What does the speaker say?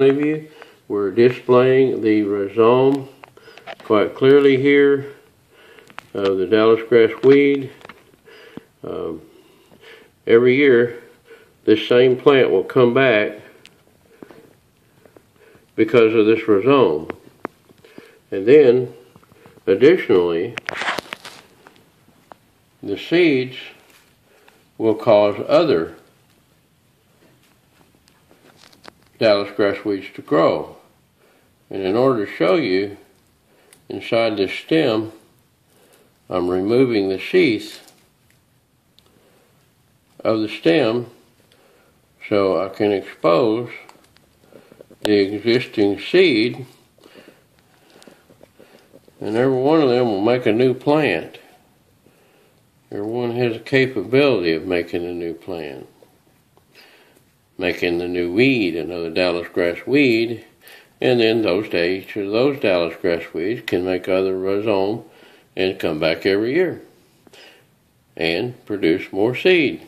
of you, we're displaying the rhizome quite clearly here of the Dallis grass weed. Um, every year, this same plant will come back because of this rhizome. And then, additionally, the seeds will cause other Dallis grass weeds to grow. And in order to show you, inside this stem, I'm removing the sheath of the stem so I can expose the existing seed and every one of them will make a new plant. Everyone has a capability of making a new plant. Making the new weed, another Dallis grass weed, and then those days, those Dallis grass weeds can make other rhizome and come back every year and produce more seed.